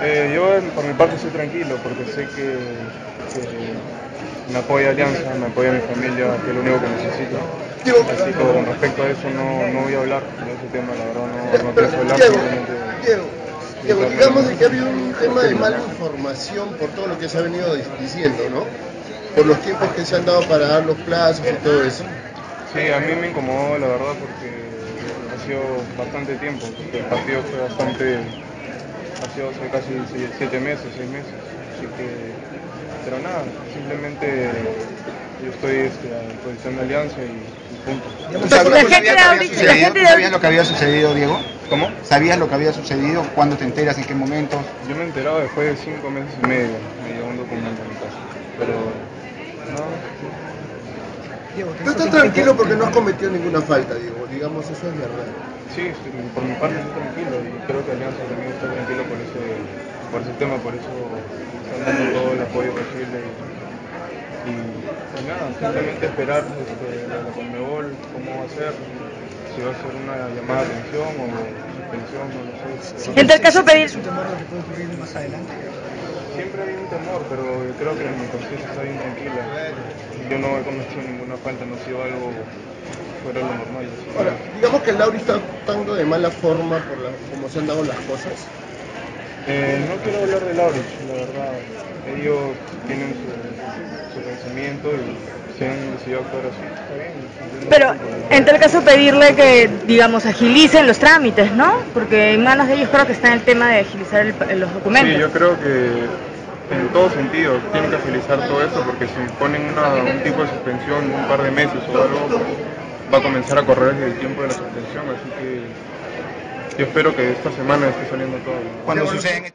Eh, yo por mi parte estoy tranquilo porque sé que, que me apoya Alianza, me apoya mi familia, que es lo único que necesito. Así que con respecto a eso no, no voy a hablar de ese tema, la verdad no, no pienso hablar. Diego, Diego, Diego, digamos de que ha habido un tema de mala información por todo lo que se ha venido di- diciendo, ¿no? Por los tiempos que se han dado para dar los plazos y todo eso. Sí, a mí me incomodó la verdad porque ha sido bastante tiempo, porque el partido fue bastante, ha sido hace casi sie- siete meses, seis meses, así que, pero nada, simplemente yo estoy este, a disposición de Alianza y, y punto. ¿Tú sea, sabías, la tú gente sabías de que había ahorita- la sucedido? gente ¿Tú de sabías lo que había sucedido, Diego? ¿Cómo? ¿Sabías lo que había sucedido? ¿Cuándo te enteras? ¿En qué momento? Yo me he enterado después de cinco meses y medio, me llegó un documento a mi casa, pero no, Tú estás tranquilo porque no has cometido ninguna falta, Diego, digamos, eso es verdad. sí, por mi parte estoy tranquilo y creo que Alianza también está tranquilo por ese, por ese tema, por eso están dando todo el apoyo posible y, y, y nada, simplemente esperar este, la, Conmebol, cómo va a ser, si va a ser una llamada de atención o suspensión, no lo sé. En tal caso pedir, Siempre hay un temor, pero yo creo que mi conciencia está bien tranquila. Yo no he cometido ninguna falta, no ha sido algo fuera de lo normal. Ahora, digamos que Lauri está actuando de mala forma por la, como se han dado las cosas. Eh, no quiero hablar de Laurich, la verdad. Ellos tienen su, pensamiento y si han decidido actuar así, pero en tal caso pedirle que, digamos, agilicen los trámites, ¿no? Porque en manos de ellos creo que está el tema de agilizar el- los documentos. Sí, yo creo que en todo sentido tienen que agilizar todo eso porque si ponen una- un tipo de suspensión un par de meses o algo, va a comenzar a correr desde el tiempo de la suspensión. Así que yo espero que esta semana esté saliendo todo. Cuando suceden